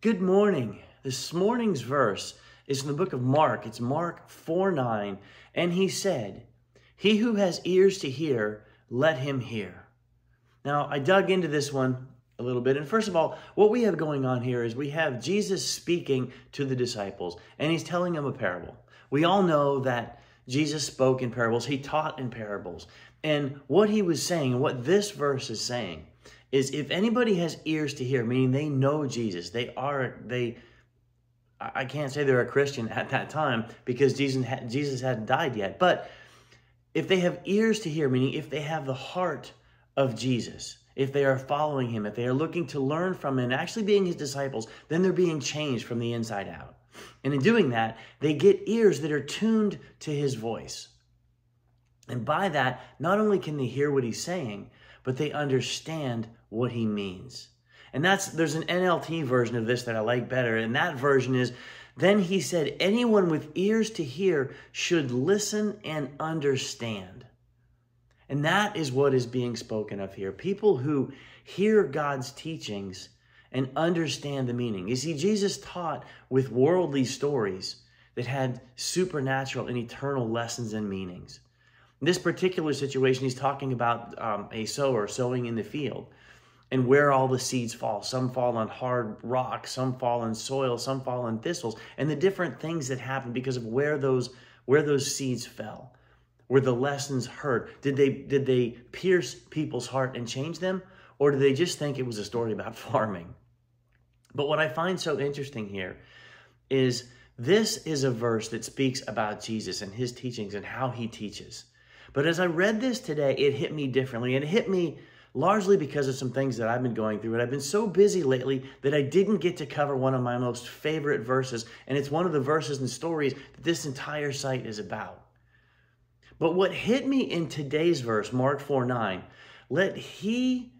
Good morning. This morning's verse is in the book of Mark. It's Mark 4 9. And he said, He who has ears to hear, let him hear. Now, I dug into this one a little bit. And first of all, what we have going on here is we have Jesus speaking to the disciples, and he's telling them a parable. We all know that Jesus spoke in parables, he taught in parables. And what he was saying, what this verse is saying, is if anybody has ears to hear, meaning they know Jesus, they are, they, I can't say they're a Christian at that time because Jesus, Jesus hadn't died yet, but if they have ears to hear, meaning if they have the heart of Jesus, if they are following him, if they are looking to learn from him actually being his disciples, then they're being changed from the inside out. And in doing that, they get ears that are tuned to his voice. And by that, not only can they hear what he's saying, but they understand what he means. And that's there's an NLT version of this that I like better. And that version is then he said, anyone with ears to hear should listen and understand. And that is what is being spoken of here. People who hear God's teachings and understand the meaning. You see, Jesus taught with worldly stories that had supernatural and eternal lessons and meanings. In this particular situation, he's talking about um, a sower sowing in the field and where all the seeds fall. Some fall on hard rock, some fall in soil, some fall on thistles, and the different things that happen because of where those where those seeds fell. Were the lessons hurt? Did they did they pierce people's heart and change them? Or did they just think it was a story about farming? But what I find so interesting here is this is a verse that speaks about Jesus and his teachings and how he teaches. But as I read this today, it hit me differently. And it hit me largely because of some things that I've been going through. And I've been so busy lately that I didn't get to cover one of my most favorite verses. And it's one of the verses and stories that this entire site is about. But what hit me in today's verse, Mark 4 9, let he,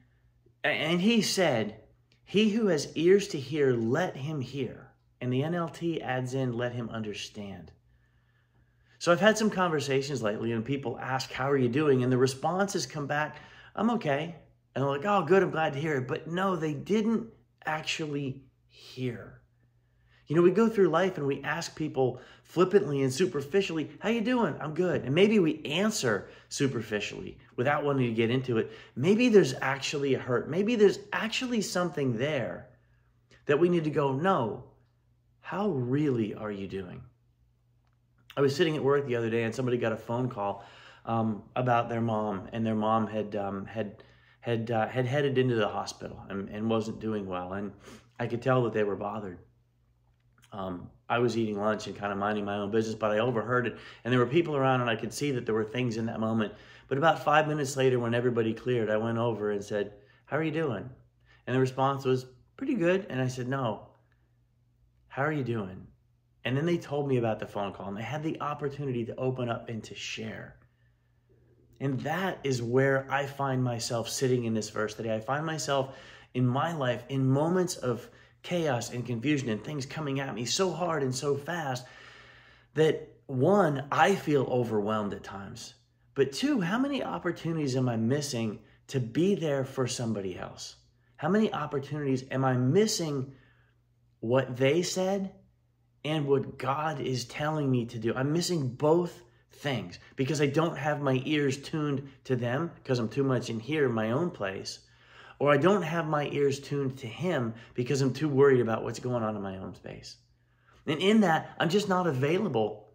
and he said, He who has ears to hear, let him hear. And the NLT adds in, let him understand. So I've had some conversations lately, and people ask, How are you doing? And the responses come back, I'm okay. And they're like, Oh, good, I'm glad to hear it. But no, they didn't actually hear. You know, we go through life and we ask people flippantly and superficially, How you doing? I'm good. And maybe we answer superficially without wanting to get into it. Maybe there's actually a hurt. Maybe there's actually something there that we need to go, No, how really are you doing? I was sitting at work the other day and somebody got a phone call um, about their mom, and their mom had um, had had uh, had headed into the hospital and, and wasn't doing well, and I could tell that they were bothered. Um, I was eating lunch and kind of minding my own business, but I overheard it, and there were people around, and I could see that there were things in that moment. But about five minutes later, when everybody cleared, I went over and said, "How are you doing?" And the response was, "Pretty good." And I said, "No. How are you doing?" And then they told me about the phone call and they had the opportunity to open up and to share. And that is where I find myself sitting in this verse today. I find myself in my life in moments of chaos and confusion and things coming at me so hard and so fast that one, I feel overwhelmed at times. But two, how many opportunities am I missing to be there for somebody else? How many opportunities am I missing what they said and what God is telling me to do. I'm missing both things because I don't have my ears tuned to them because I'm too much in here in my own place, or I don't have my ears tuned to Him because I'm too worried about what's going on in my own space. And in that, I'm just not available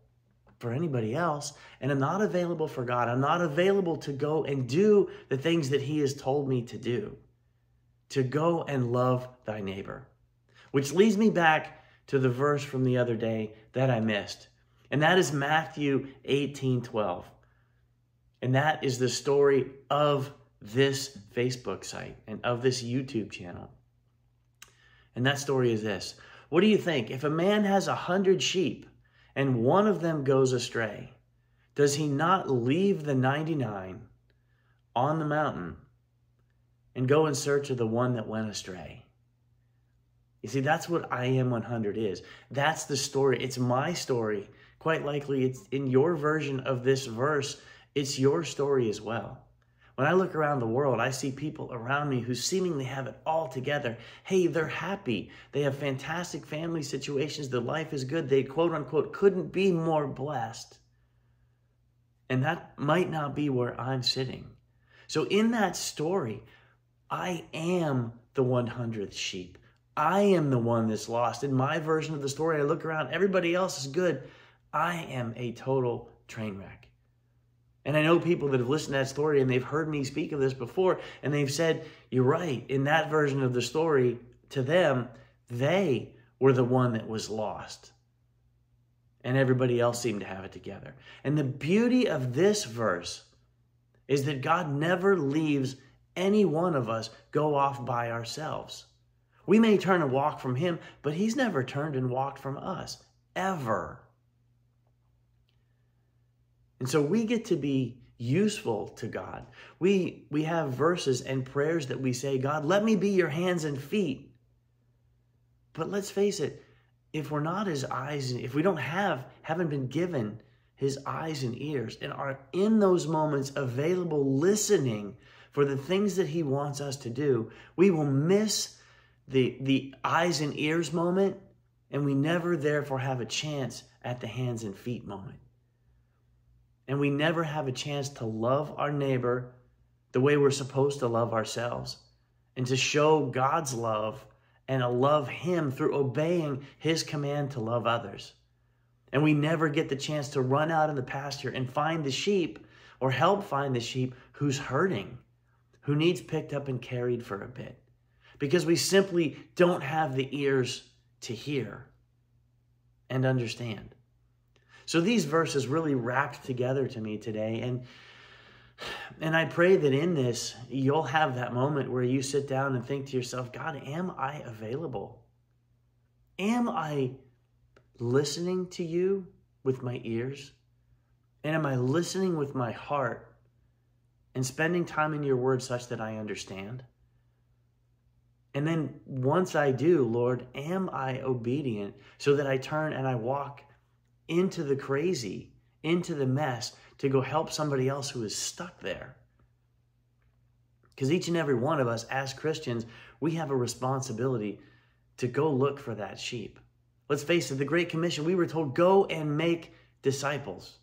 for anybody else, and I'm not available for God. I'm not available to go and do the things that He has told me to do, to go and love thy neighbor. Which leads me back to the verse from the other day that I missed. And that is Matthew 18 12. And that is the story of this Facebook site and of this YouTube channel. And that story is this What do you think? If a man has a hundred sheep and one of them goes astray, does he not leave the 99 on the mountain and go in search of the one that went astray? You see, that's what I Am 100 is. That's the story. It's my story. Quite likely, it's in your version of this verse, it's your story as well. When I look around the world, I see people around me who seemingly have it all together. Hey, they're happy. They have fantastic family situations. Their life is good. They quote unquote couldn't be more blessed. And that might not be where I'm sitting. So in that story, I am the 100th sheep. I am the one that's lost. In my version of the story, I look around, everybody else is good. I am a total train wreck. And I know people that have listened to that story and they've heard me speak of this before, and they've said, You're right. In that version of the story, to them, they were the one that was lost. And everybody else seemed to have it together. And the beauty of this verse is that God never leaves any one of us go off by ourselves. We may turn and walk from Him, but He's never turned and walked from us, ever. And so we get to be useful to God. We we have verses and prayers that we say, God, let me be your hands and feet. But let's face it, if we're not his eyes, if we don't have, haven't been given his eyes and ears, and are in those moments available listening for the things that he wants us to do, we will miss the, the eyes and ears moment, and we never therefore have a chance at the hands and feet moment and we never have a chance to love our neighbor the way we're supposed to love ourselves and to show God's love and to love Him through obeying His command to love others. And we never get the chance to run out in the pasture and find the sheep or help find the sheep who's hurting, who needs picked up and carried for a bit, because we simply don't have the ears to hear and understand. So these verses really wrapped together to me today. And and I pray that in this, you'll have that moment where you sit down and think to yourself, God, am I available? Am I listening to you with my ears? And am I listening with my heart and spending time in your word such that I understand? And then once I do, Lord, am I obedient so that I turn and I walk into the crazy, into the mess to go help somebody else who is stuck there. Because each and every one of us, as Christians, we have a responsibility to go look for that sheep. Let's face it, the Great Commission, we were told, go and make disciples.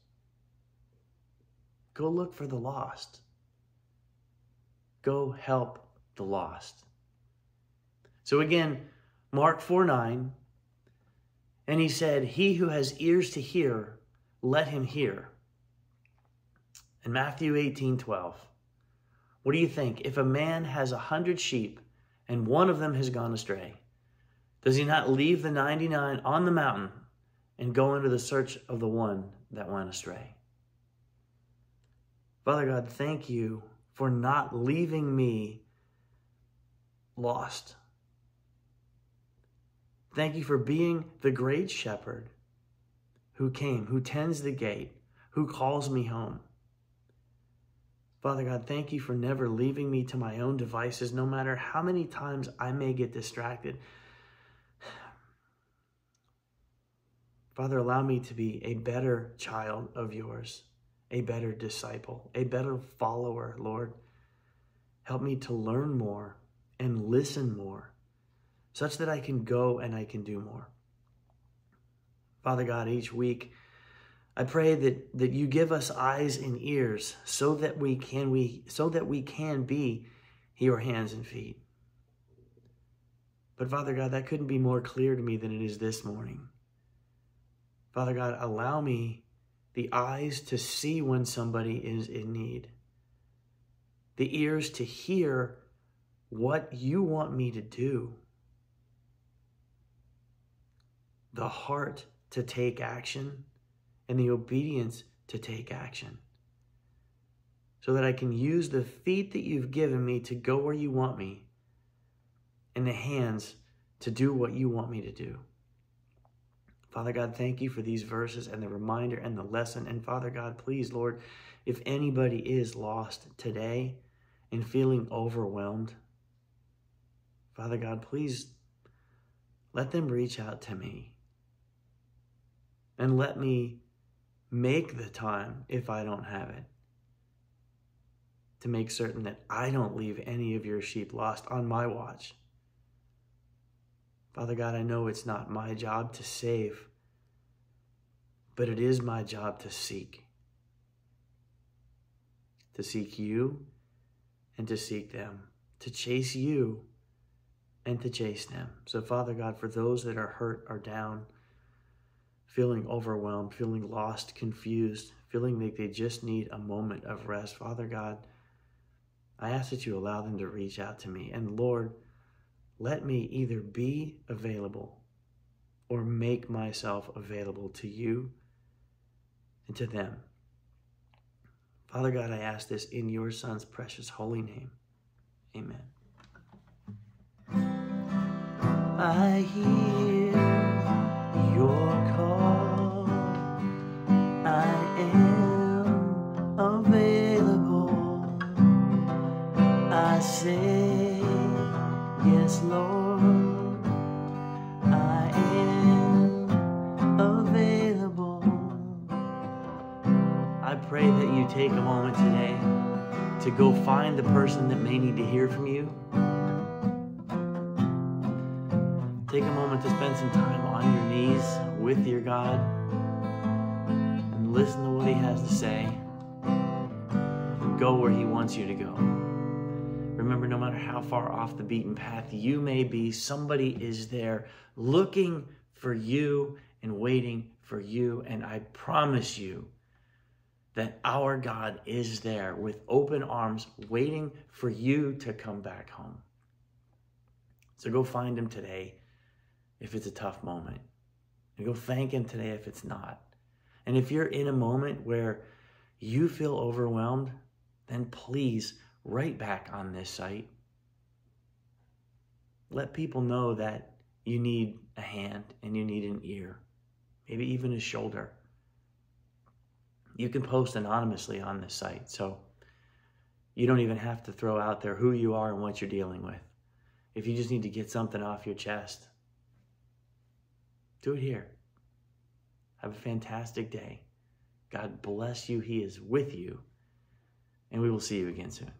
Go look for the lost. Go help the lost. So again, Mark 4 9 and he said, He who has ears to hear, let him hear. In Matthew 18 12, what do you think? If a man has a hundred sheep and one of them has gone astray, does he not leave the 99 on the mountain and go into the search of the one that went astray? Father God, thank you for not leaving me lost. Thank you for being the great shepherd who came, who tends the gate, who calls me home. Father God, thank you for never leaving me to my own devices, no matter how many times I may get distracted. Father, allow me to be a better child of yours, a better disciple, a better follower, Lord. Help me to learn more and listen more such that I can go and I can do more. Father God, each week, I pray that, that you give us eyes and ears so that we can we so that we can be your hands and feet. But Father God, that couldn't be more clear to me than it is this morning. Father God, allow me the eyes to see when somebody is in need, the ears to hear what you want me to do the heart to take action and the obedience to take action. So that I can use the feet that you've given me to go where you want me and the hands to do what you want me to do. Father God, thank you for these verses and the reminder and the lesson. And Father God, please, Lord, if anybody is lost today and feeling overwhelmed, Father God, please let them reach out to me and let me make the time if I don't have it. to make certain that I don't leave any of your sheep lost on my watch. Father God, I know it's not my job to save, but it is my job to seek. To seek you and to seek them, to chase you and to chase them. So, Father God, for those that are hurt or down, feeling overwhelmed, feeling lost, confused, feeling like they just need a moment of rest, Father God, I ask that you allow them to reach out to me. And Lord, let me either be available or make myself available to you and to them. Father God, I ask this in your Son's precious holy name. Amen. I hear I say, Yes, Lord. I am available. I pray that you take a moment today to go find the person that may need to hear from you Take a moment to spend some time on your knees with your God and listen to what He has to say. Go where He wants you to go. Remember, no matter how far off the beaten path you may be, somebody is there looking for you and waiting for you. And I promise you that our God is there with open arms, waiting for you to come back home. So go find Him today if it's a tough moment. And go thank Him today if it's not. And if you're in a moment where you feel overwhelmed, then please write back on this site. Let people know that you need a hand and you need an ear, maybe even a shoulder. You can post anonymously on this site, so you don't even have to throw out there who you are and what you're dealing with. If you just need to get something off your chest, do it here. Have a fantastic day. God bless you. He is with you. And we will see you again soon.